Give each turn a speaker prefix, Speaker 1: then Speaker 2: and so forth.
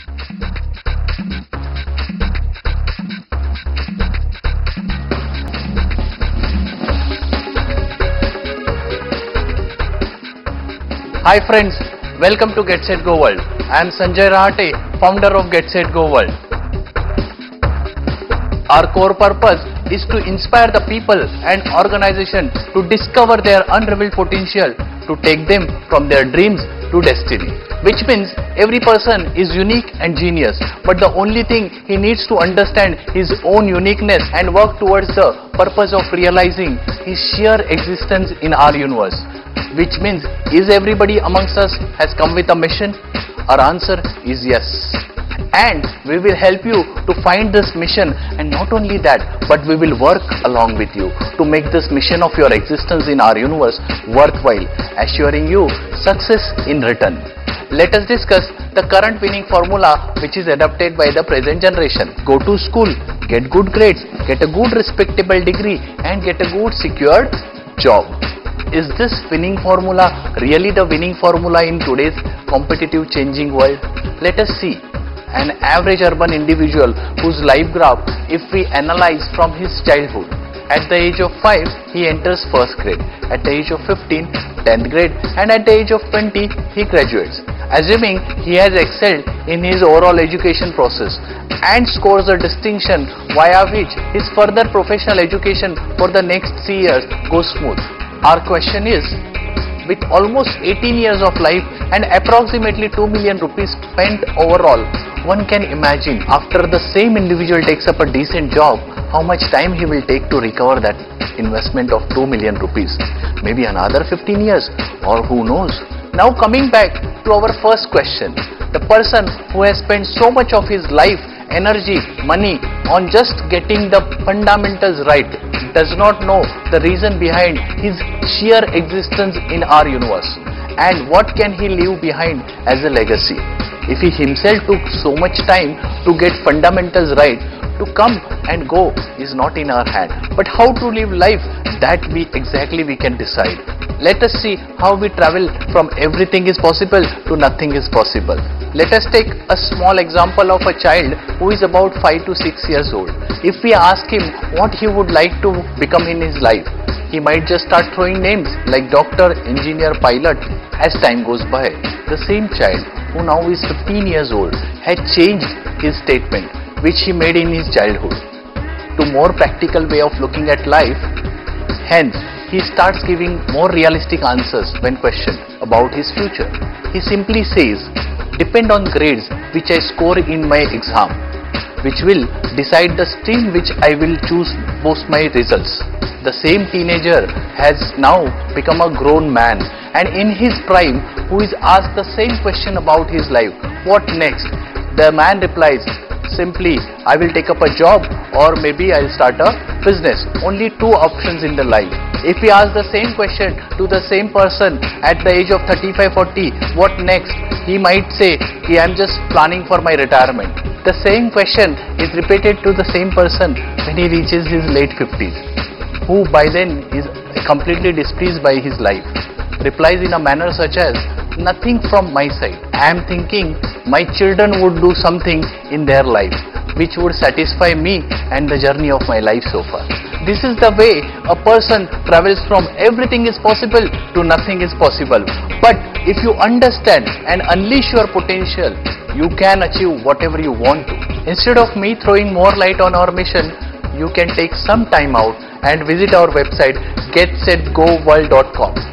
Speaker 1: Hi friends, welcome to Get Set Go World. I am Sanjay Rahate, founder of Get Set Go World. Our core purpose is to inspire the people and organizations to discover their unrevealed potential to take them from their dreams to destiny. Which means every person is unique and genius, but the only thing he needs to understand his own uniqueness and work towards the purpose of realizing his sheer existence in our universe. Which means, is everybody amongst us has come with a mission? Our answer is yes. And we will help you to find this mission and not only that, but we will work along with you to make this mission of your existence in our universe worthwhile, assuring you success in return. Let us discuss the current winning formula which is adopted by the present generation. Go to school, get good grades, get a good respectable degree and get a good secured job. Is this winning formula really the winning formula in today's competitive changing world? Let us see. An average urban individual whose life graph, if we analyze from his childhood, at the age of 5, he enters first grade. At the age of 15, 10th grade and at the age of 20, he graduates. Assuming he has excelled in his overall education process and scores a distinction via which his further professional education for the next 3 years goes smooth. Our question is, with almost 18 years of life and approximately 2 million rupees spent overall, one can imagine after the same individual takes up a decent job, how much time he will take to recover that investment of 2 million rupees. Maybe another 15 years or who knows. Now coming back to our first question, the person who has spent so much of his life, energy, money on just getting the fundamentals right does not know the reason behind his sheer existence in our universe and what can he leave behind as a legacy. If he himself took so much time to get fundamentals right, to come and go is not in our hand. But how to live life, that we exactly we can decide. Let us see how we travel from everything is possible to nothing is possible. Let us take a small example of a child who is about 5 to 6 years old. If we ask him what he would like to become in his life, he might just start throwing names like doctor, engineer, pilot as time goes by. The same child who now is 15 years old had changed his statement which he made in his childhood to more practical way of looking at life. Hence, he starts giving more realistic answers when questioned about his future. He simply says, depend on grades which I score in my exam, which will decide the stream which I will choose post my results. The same teenager has now become a grown man and in his prime who is asked the same question about his life, what next? The man replies, simply I will take up a job or maybe I'll start a business. Only two options in the life. If we ask the same question to the same person at the age of 35-40, what next? He might say, "Ki I'm just planning for my retirement. The same question is repeated to the same person when he reaches his late 50s, who by then is completely displeased by his life. Replies in a manner such as, nothing from my side. I am thinking my children would do something in their life which would satisfy me and the journey of my life so far. This is the way a person travels from everything is possible to nothing is possible. But if you understand and unleash your potential, you can achieve whatever you want to. Instead of me throwing more light on our mission, you can take some time out and visit our website getsetgoworld.com